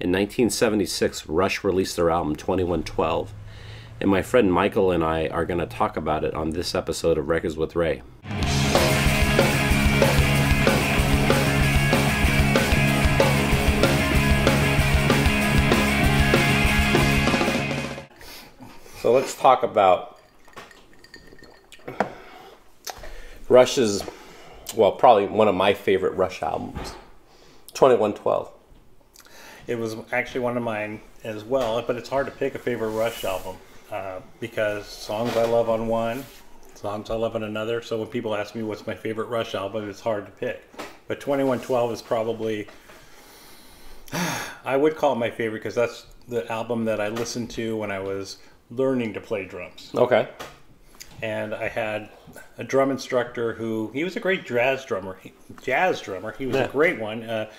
In 1976, Rush released their album 2112, and my friend Michael and I are going to talk about it on this episode of Records with Ray. So let's talk about Rush's, well, probably one of my favorite Rush albums, 2112. It was actually one of mine as well, but it's hard to pick a favorite Rush album uh, because songs I love on one, songs I love on another. So when people ask me what's my favorite Rush album, it's hard to pick. But 2112 is probably, I would call it my favorite because that's the album that I listened to when I was learning to play drums. Okay. And I had a drum instructor who he was a great jazz drummer. He, jazz drummer. He was Yeah. a great one. Uh,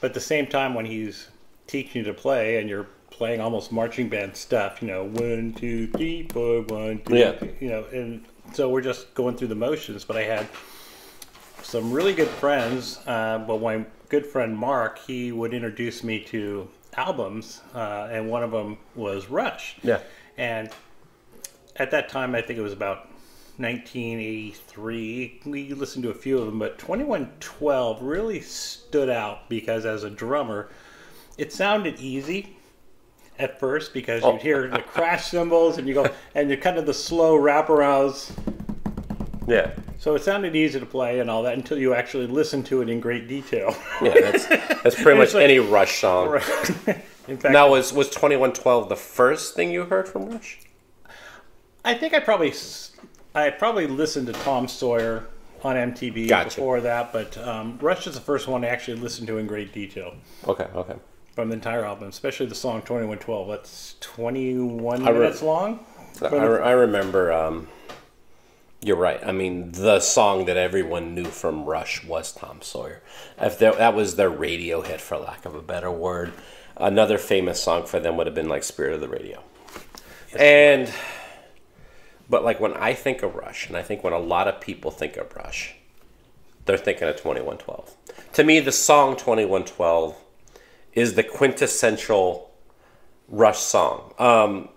but at the same time, when he's teaching you to play and you're playing almost marching band stuff, you know, one, two, three, four, one, two, Yeah. three, you know, and so we're just going through the motions. But I had some really good friends. Uh, but my good friend Mark, he would introduce me to albums, uh, and one of them was Rush. Yeah. And at that time, I think it was about 1983. We listened to a few of them, but 2112 really stood out because as a drummer, it sounded easy at first because Oh. you'd hear the crash cymbals and you go, and you're kind of the slow wraparounds. Yeah. So it sounded easy to play and all that until you actually listen to it in great detail. Yeah, that's that's pretty much like- any Rush song. in fact, Now, was was twenty one twelve the first thing you heard from Rush? I think I probably s- I probably listened to Tom Sawyer on MTV Gotcha. before that, but um, Rush is the first one I actually listened to in great detail Okay, okay. From the entire album, especially the song 2112. That's 21 I re- minutes long. I, re- I remember. Um, you're right. I mean, the song that everyone knew from Rush was Tom Sawyer. If there, that was their radio hit, for lack of a better word. Another famous song for them would have been like "Spirit of the Radio," and but like when I think of Rush, and I think when a lot of people think of Rush, they're thinking of 2112. To me, the song 2112 is the quintessential Rush song. Um,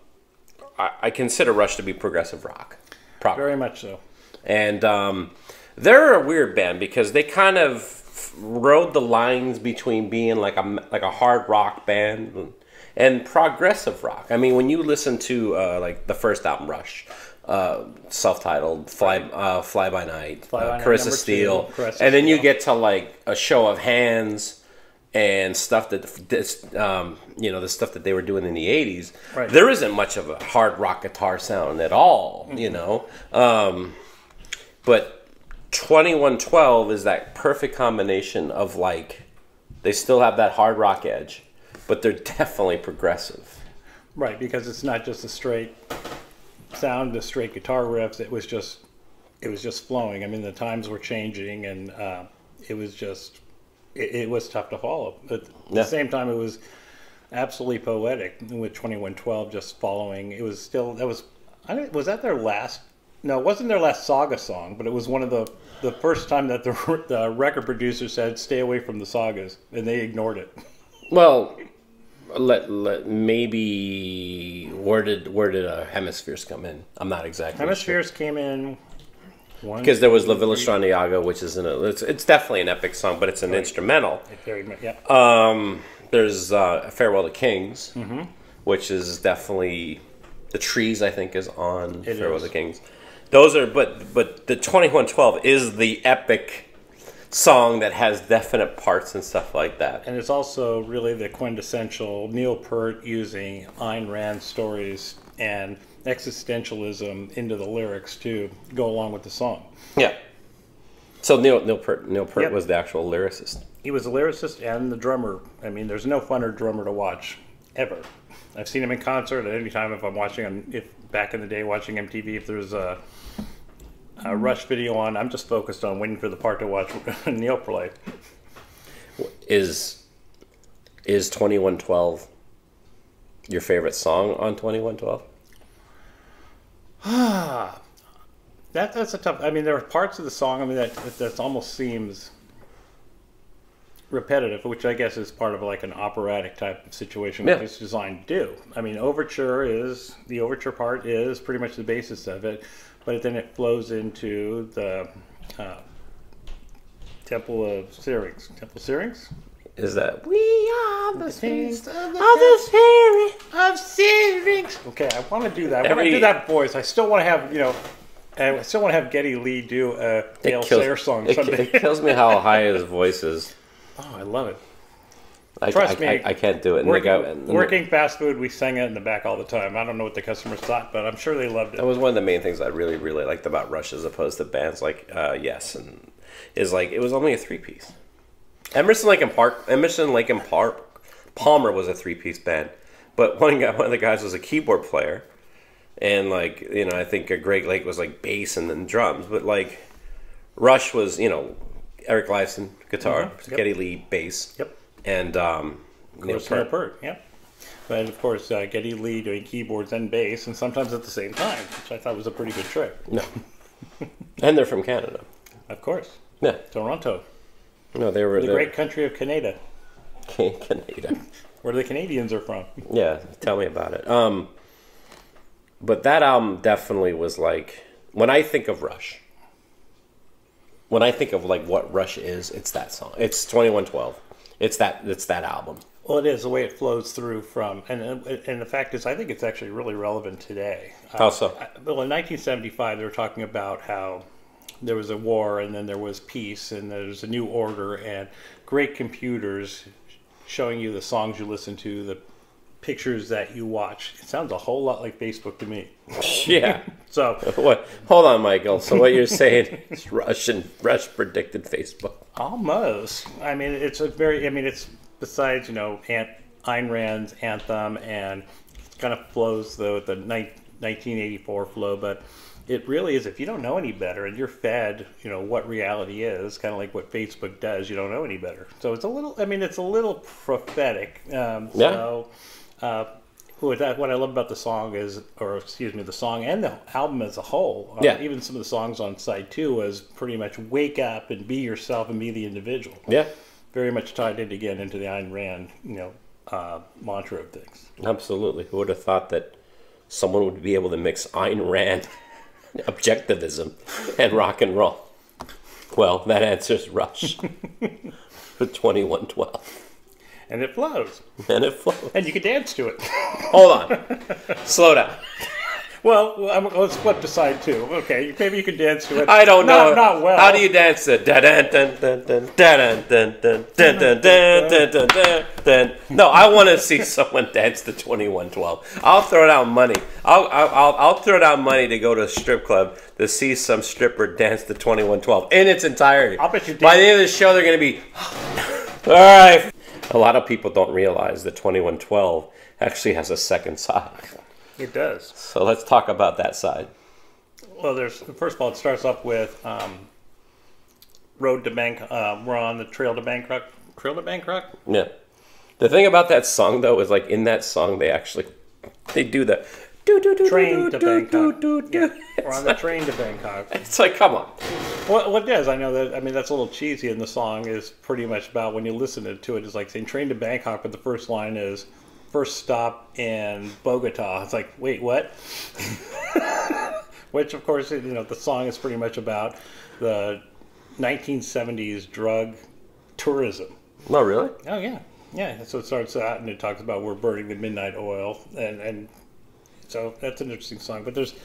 I, I consider Rush to be progressive rock, probably. Very much so. And um, they're a weird band because they kind of rode the lines between being like a like a hard rock band and progressive rock. I mean, when you listen to uh, like the first album, Rush, uh, self-titled "Fly uh, Fly by Night," Fly By uh, Night, Caress of Steel, Carissa and then you get to like a show of hands and stuff that this, um, you know the stuff that they were doing in the 80s Right. there isn't much of a hard rock guitar sound at all you know um, but 2112 is that perfect combination of like they still have that hard rock edge but they're definitely progressive Right, because it's not just a straight sound, the straight guitar riffs. It was just, it was just flowing. I mean, the times were changing, and uh, it was just, it, it was tough to follow. But at Yeah. the same time, it was absolutely poetic with Twenty One Twelve just following. It was still that was, I don't, was that their last? No, it wasn't their last Saga song, but it was one of the the first time that the, the record producer said, "Stay away from the sagas," and they ignored it. well let, let maybe where did where did uh, hemispheres come in i'm not exactly sure. Hemispheres came in. Because there was La Villa Strangiato, which is an it's, it's definitely an epic song, but it's an instrumental. very mu- yeah. Um, there's uh, Farewell to Kings, which is definitely the trees. I think is on It Farewell is. to Kings. Those are, but but the twenty one twelve is the epic song that has definite parts and stuff like that. And it's also really the quintessential Neil Peart using Ayn Rand stories and existentialism into the lyrics to go along with the song. Yeah. So Neil Neil Peart, Neil Peart Yep. was the actual lyricist. He was a lyricist and the drummer. I mean, there's no funner drummer to watch ever. I've seen him in concert at any time if I'm watching him. If back in the day watching MTV, if there's a, a Rush video on, I'm just focused on waiting for the part to watch Neil play. Is is twenty one twelve your favorite song on twenty one twelve? That that's a tough. I mean, there are parts of the song. I mean, that that almost seems repetitive, which I guess is part of like an operatic type of situation Yeah. it's designed to do. I mean, overture is the overture part is pretty much the basis of it, but then it flows into the uh, Temple of Syrinx. Temple of Syrinx? Is that we are the saints of the the spirit? of Syrinx. Okay, I want to do that. I want to do that voice. I still want to have you know. and I still want to have Geddy Lee do a Dale Sayer song It, someday. it kills me how high his voice is. oh, I love it. I, Trust I, me, I, I can't do it. And the Working, the- fast food, we sang it in the back all the time. I don't know what the customers thought, but I'm sure they loved it. That was one of the main things I really, really liked about Rush as opposed to bands like uh, Yes and is like it was only a three piece. Emerson Lake and Park Emerson Lake and Park Palmer was a three piece band, but one guy one of the guys was a keyboard player, and like you know I think Greg Lake was like bass and then drums, but like Rush was you know Eric Lifeson guitar, Mhm, yep. Geddy Lee bass, Yep. and um, Neil Peart. Peart, yeah. But of course, uh, Geddy Lee doing keyboards and bass, and sometimes at the same time, which I thought was a pretty good trick. No, and they're from Canada. Of course, Yeah, Toronto, no, they were the they're- great country of Canada, Canada. where the Canadians are from. Yeah, tell me about it. Um, but that album definitely was like when I think of Rush. When I think of like what Rush is, it's that song. It's Twenty One Twelve. It's that. It's that album. Well, it is the way it flows through from, and and the fact is, I think it's actually really relevant today. How so? Uh, well, in 1975, they were talking about how there was a war, and then there was peace, and there's a new order, and great computers showing you the songs you listen to, the pictures that you watch. It sounds a whole lot like Facebook to me. Yeah. So what? Hold on, Michael. So what you're saying is Rush and Rush predicted Facebook. Almost. I mean, it's a very. I mean, it's besides you know Ant, Ayn Rand's anthem, and it kind of flows though the ni- 1984 flow, but it really is. If you don't know any better, and you're fed, you know what reality is, kind of like what Facebook does. You don't know any better, so it's a little. I mean, it's a little prophetic. Um, Yeah. So. Uh, what, that, what I love about the song is, or excuse me, the song and the album as a whole. Uh, Yeah. Even some of the songs on side two was pretty much wake up and be yourself and be the individual. Yeah, Very much tied in again into the Ayn Rand, you know, uh, mantra of things. absolutely. Who would have thought that someone would be able to mix Ayn Rand, objectivism, and rock and roll? Well, that answers Rush for twenty one twelve, And it flows. and it flows. And you can dance to it. Hold on. Slow down. Well, let's flip the side too. Okay, maybe you can dance to it. I don't not, know. Not well. How do you dance to No, I want to see someone dance to 2112. I'll throw down money. I'll, I'll, I'll throw down money to go to a strip club to see some stripper dance to 2112 in its entirety. I'll bet you By the end of the show, they're going to be, all right. A lot of people don't realize that 2112 actually has a second side. It does. So let's talk about that side. Well, there's first of all, it starts off with um, Road to Bank. Uh, we're on the Trail to Bangkok. Trail to Bangkok. Yeah. The thing about that song though is like in that song they actually they do the do do do Train do to do do Bangkok. do do. We're on the train to Bangkok. It's like come on. What what does I know that I mean that's a little cheesy, and the song is pretty much about when you listen to it. It's like saying "Train to Bangkok," but the first line is first stop in Bogota. It's like wait what? Which of course you know the song is pretty much about the 1970s drug tourism. No, really? Oh yeah, yeah. So it starts out and it talks about we're burning the midnight oil, and and so that's an interesting song. But there's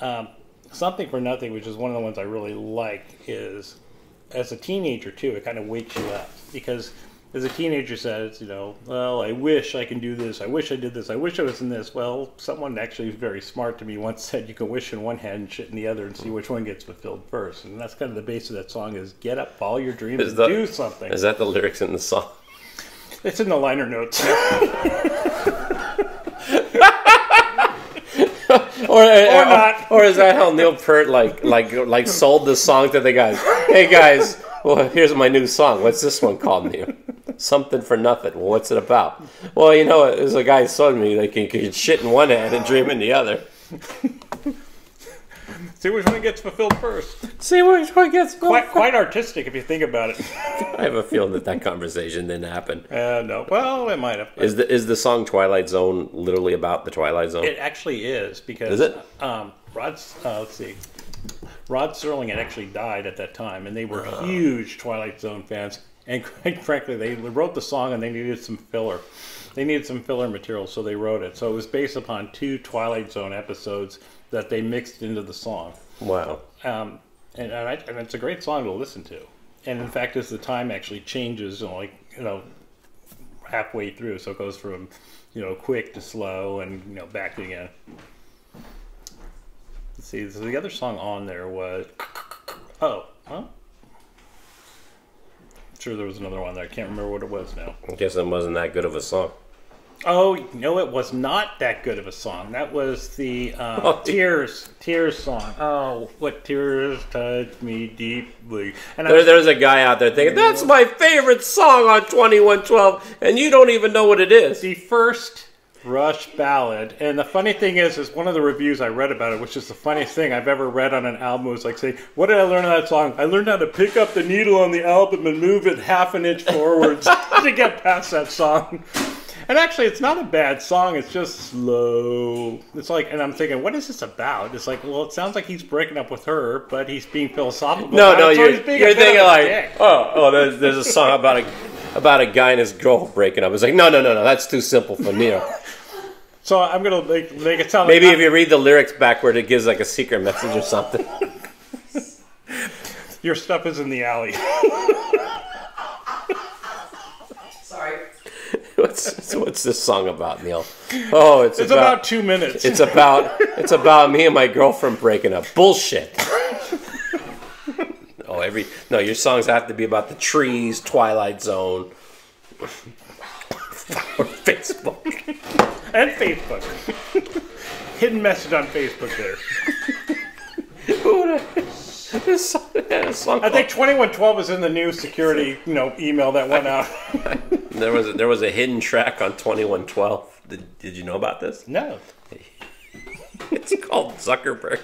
um, something for nothing, which is one of the ones I really like. Is as a teenager too, it kind of wakes you up because as a teenager says, you know, well, I wish I can do this. I wish I did this. I wish I was in this. Well, someone actually very smart to me once said you can wish in one hand and shit in the other and see which one gets fulfilled first. And that's kind of the base of that song is get up, follow your dreams, Is and the- do something. Is that the lyrics in the song? It's in the liner notes. Or, uh, or uh, not. Or is that how Neil Peart like like like sold the song to the guys? Hey guys, well here's my new song. What's this one called, Neil? Something for nothing. Well, what's it about? Well, you know, there's a guy sold me like you can shit in one hand and dream in the other. See which one gets fulfilled first. See which one gets Quite, quite artistic if you think about it. I have a feeling that that conversation didn't happen. Uh, no, well, it might have. Is the is the song Twilight Zone literally about the Twilight Zone? It actually is because Is it? Um, Rod, uh, let's see, Rod Serling had actually died at that time, and they were huge Twilight Zone fans. And quite frankly, they wrote the song and they needed some filler. They needed some filler material, so they wrote it. So it was based upon two Twilight Zone episodes that they mixed into the song. wow. Um, and, and, I, and it's a great song to listen to. And in fact, as the time actually changes, you know, like you know, halfway through, so it goes from you know quick to slow, and you know back again. Let's see. So the other song on there was oh, huh? Sure, there was another one there. I can't remember what it was now. I guess it wasn't that good of a song. Oh, no, it was not that good of a song. That was the uh, Oh. Tears, Tears song. Oh, what tears touch me deeply. And There, was, there's a guy out there thinking that's my favorite song on 2112, and you don't even know what it is. the first Rush ballad. And the funny thing is, is one of the reviews I read about it, which is the funniest thing I've ever read on an album, was like saying, "What did I learn on that song? I learned how to pick up the needle on the album and move it half an inch forwards to get past that song." And actually, it's not a bad song. It's just slow. It's like, and I'm thinking, what is this about? It's like, well, it sounds like he's breaking up with her, but he's being philosophical. No, no, you're, you're thinking like, oh, oh, there's, there's a song about a about a guy and his girl breaking up. It's like, no, no, no, no, that's too simple for Neil. So I'm gonna make, make it sound Maybe like if you read the lyrics backward, it gives like a secret message or something. your stuff is in the alley. Sorry. what's what's this song about, Neil? Oh, it's, It's about two minutes. It's about it's about me and my girlfriend breaking up. Bullshit. Every no, your songs have to be about the trees, Twilight Zone, Facebook. and Facebook. Hidden message on Facebook there. This song I think 2112 is in the new security, you know, email that went out. there was a, there was a hidden track on Twenty One Twelve. Did, did you know about this? no. It's called Zuckerberg.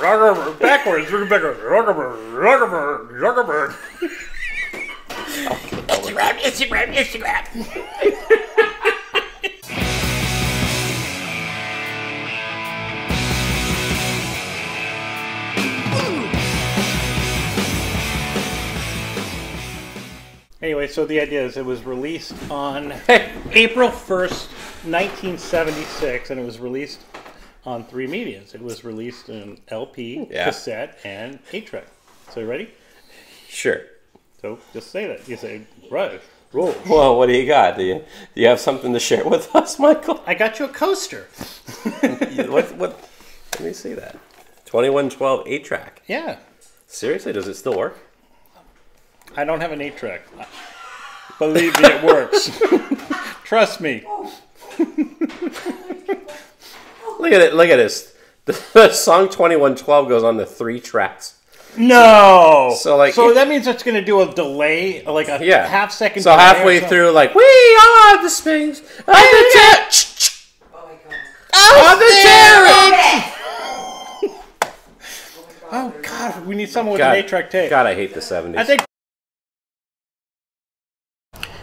Zuckerberg, backwards, Zuckerberg, Zuckerberg, Zuckerberg, Zuckerberg. Instagram, Instagram, Instagram. Anyway, so the idea is it was released on April 1st, 1976, and it was released on three mediums. It was released in LP, Yeah. cassette, and 8 track. So you ready? sure. So just say that. You say, right, roll. Well, what do you got? Do you, do you have something to share with us, Michael? I got you a coaster. what, what? Let me see that. 2112 8 track. Yeah. Seriously, does it still work? I don't have an 8 track. Believe me, it works. Trust me. Look at it. Look at this. The, the song 2112 goes on to three tracks. No. So, like- so that means it's going to do a delay, like a Yeah. half second. So halfway something. through, like, we are the Sphinx of the ter- Oh my god. of the terror. Oh God, we need someone with God, an 8 track tape. God, I hate the 70s. I think.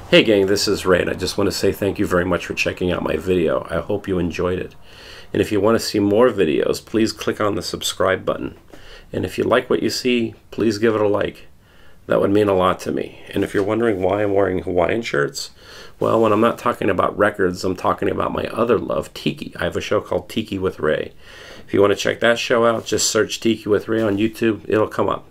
Hey gang, this is Ray, and I just want to say thank you very much for checking out my video. I hope you enjoyed it. And if you want to see more videos, please click on the subscribe button. And if you like what you see, please give it a like. That would mean a lot to me. And if you're wondering why I'm wearing Hawaiian shirts, well, when I'm not talking about records, I'm talking about my other love, Tiki. I have a show called Tiki with Ray. If you want to check that show out, just search Tiki with Ray on YouTube, it'll come up.